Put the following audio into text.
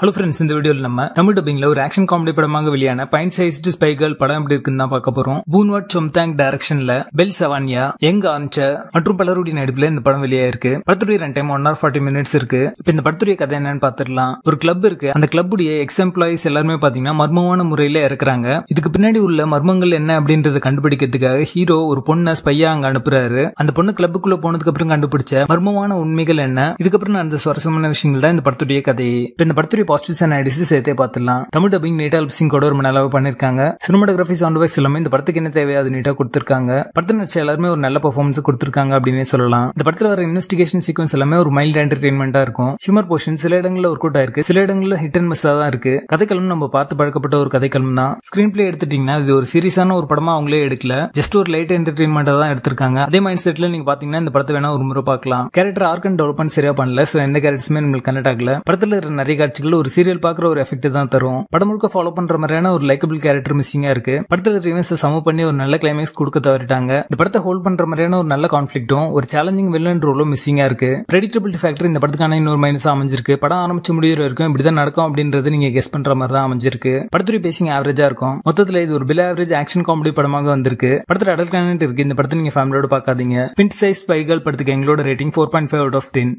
Hello friends இந்த வீடியோவில் நம்ம தமிழ் டப்பிங்ல ஒரு ஆக்ஷன் காமெடி படமாக வெளியான பைன் சைஸ்டு ஸ்பைகள் படம் எப்படி இருக்குன்னு தான் பார்க்க போறோம். பூன்வாட் சொம்தாங் டைரக்ஷன்ல பெல் சவானியா யங் ஆன்ச்சர் மற்றும் பலருடைய நடிப்புல இந்த படம் வெளியாயிருக்கு. படத்துடைய run time one hour forty minutes இருக்கு. இப்போ இந்த படத்துடைய கதை என்னன்னு பார்த்துடலாம். ஒரு கிளப் இருக்கு. அந்த கிளப்புடைய எக்ஸ் எம்ப்ளாயிஸ் எல்லாருமே பாத்தீங்கன்னா மர்மமான முறையில இறக்குறாங்க. இதுக்கு பின்னாடி உள்ள மர்மங்கள் என்ன அப்படின்றத கண்டுபிடிக்கிறதுக்காக ஹீரோ ஒரு பொண்ணை ஸ்பையா அங்க அனுப்புறாரு. அந்த பொண்ணு கிளப்புக்குள்ள போனதுக்கு அப்புறம் கண்டுபிடிச்ச மர்மமான உண்மைகள் என்ன? இதுக்கப்புறம் நடந்த சுவாரஸ்யமான விஷயங்கள் தான் இந்த படத்துடைய கதை. இப்போ இந்த படத்துடைய பாசிட்டிவ்ஸ் அண்ட் ஐடிஸ் சேர்த்தே பார்த்துலாம் தமிழ் டப்பிங் நீட்டா லிப்சிங் கூட ஒரு நல்லா பண்ணிருக்காங்க சினிமாட்டோகிராஃபி சவுண்ட் வைஸ் எல்லாமே இந்த படத்துக்கு என்ன தேவையோ அது நீட்டா கொடுத்துருக்காங்க. படத்தில் நடிச்ச எல்லாருமே ஒரு நல்ல பர்ஃபார்மன்ஸ் கொடுத்துருக்காங்க அப்படின்னு சொல்லலாம். இந்த படத்துல வர இன்வெஸ்டிகேஷன் சீக்வன்ஸ் எல்லாமே ஒரு மைல்ட் என்டர்டைன்மெண்டா இருக்கும். ஹியூமர் போர்ஷன் சில இடங்களில் ஒரு அவுட் இருக்கு சில இடங்களில் ஹிட் அண்ட் மிஸ்ஸா தான் இருக்கு. கதைக்களம் நம்ம பார்த்து பழக்கப்பட்ட ஒரு கதைக்களம் தான். ஸ்கிரீன் பிளே எடுத்துட்டீங்கன்னா இது ஒரு சீரியஸான ஒரு படமா அவங்களே எடுக்கல. ஜஸ்ட் ஒரு லைட் என்டர்டைன்மெண்டா தான் எடுத்திருக்காங்க. அதே மைண்ட் செட்ல நீங்க பாத்தீங்கன்னா இந்த படத்தை வேணா ஒரு முறை பார்க்கலாம். கேரக்டர் ஆர்க் அண்ட் டெவலப்மெண்ட் சரியா பண்ணல. சோ எந்த கேரக்டர்ஸுமே நம்மளுக்கு கனெக்ட் ஆகல. படத்துல இருக்கிற நிறைய காட்சிகள் ஒரு சீரியல் பாக்குற ஒரு எஃபெக்ட் தான் தரும். படம் முழுக்க ஃபாலோ பண்ற மாதிரியான ஒரு லைக்கபிள் கேரக்டர் மிஸ்ஸிங்கா இருக்கு. படத்துல ரிவன்ஸ் சம பண்ணி ஒரு நல்ல கிளைமேக்ஸ் கொடுக்க தவறிட்டாங்க. இந்த படத்தை ஹோல்ட் பண்ற மாதிரியான ஒரு நல்ல கான்ஃபிளிக்டும் ஒரு சேலஞ்சிங் வில்லன் ரோலும் மிஸ்ஸிங்கா இருக்கு. பிரெடிக்டபிலிட்டி ஃபேக்டர் இந்த படத்துக்கான இன்னொரு மைனஸ் அமைஞ்சிருக்கு. படம் ஆரம்பிச்சு முடிகிற வரைக்கும் இப்படிதான் நடக்கும் அப்படின்றது நீங்க கெஸ் பண்ற மாதிரி தான் அமைஞ்சிருக்கு. படத்துடைய பேசிங் ஆவரேஜா இருக்கும். மொத்தத்துல இது ஒரு பில் ஆவரேஜ் ஆக்ஷன் காமெடி படமாக வந்திருக்கு. படத்துல அடல் கனெக்ட் இருக்கு. இந்த படத்தை நீங்க ஃபேமிலியோட பார்க்காதீங்க. பிண்ட் சைஸ் பைகள் படத்துக்கு எங்களோட rating four point five out of ten